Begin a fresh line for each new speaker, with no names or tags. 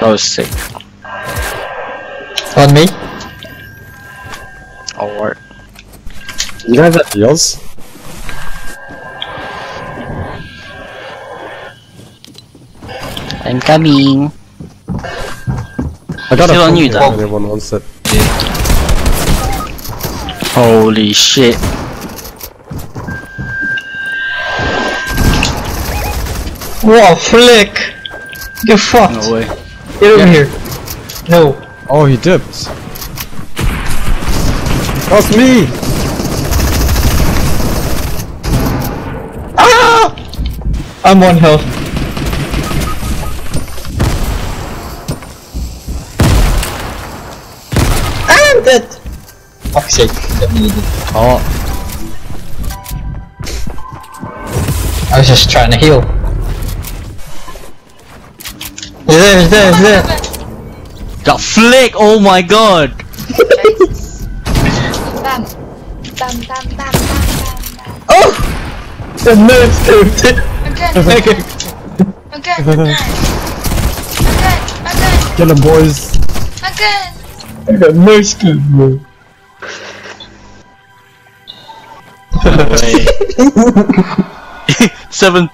That was sick.
On me?
Alright.
You guys have heals?
I'm coming.
I got
Still
a
on you,
phone
though.
if wants it.
Holy shit.
Whoa, flick! Get fucked!
No way.
Get over
Yeah.
here. No.
Oh, he dipped. That's me!
Ah! I'm one health. I'm dead! Fuck's sake. Let me
Oh,
I was just trying to heal. There, he's there, he's there.
Got flick! Oh my god!
Bam. Bam, bam, bam, bam, bam, bam.
Oh! The nerve dude!
Again,
Okay.
again, again. Again, again,
kill him, boys.
again.
I got no scoop, bro.
No way. Seven